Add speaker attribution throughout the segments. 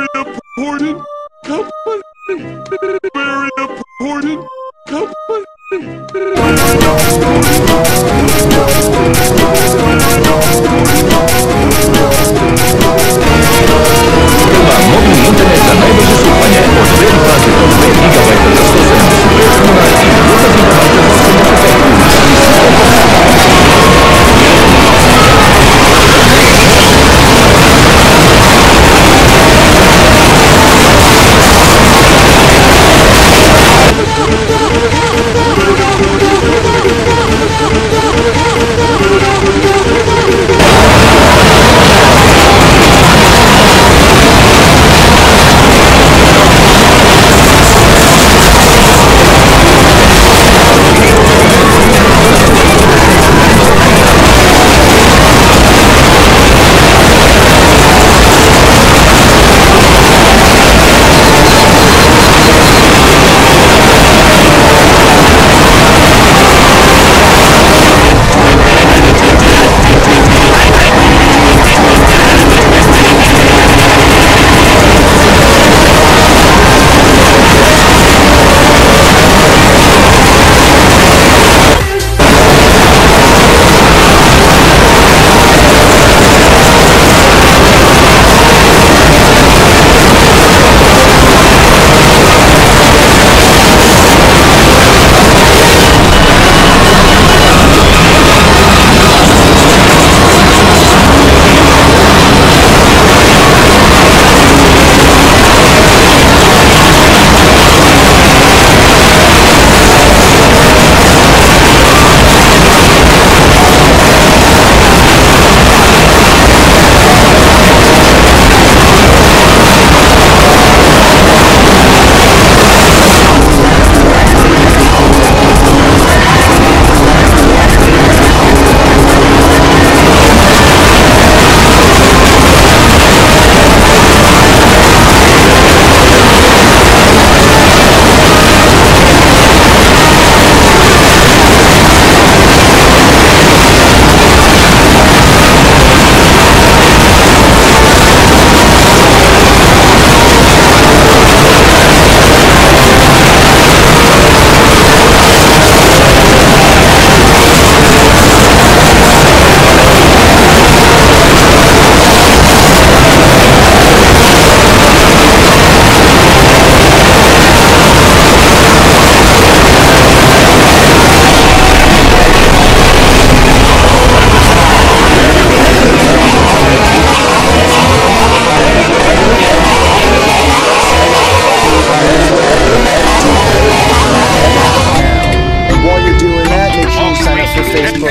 Speaker 1: Very important company. Very important company.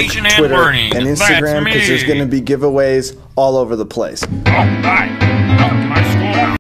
Speaker 2: Facebook,
Speaker 3: and
Speaker 2: Twitter,
Speaker 3: learning.
Speaker 2: and Instagram because there's going to be giveaways all over the place.
Speaker 3: Alright, out to my school.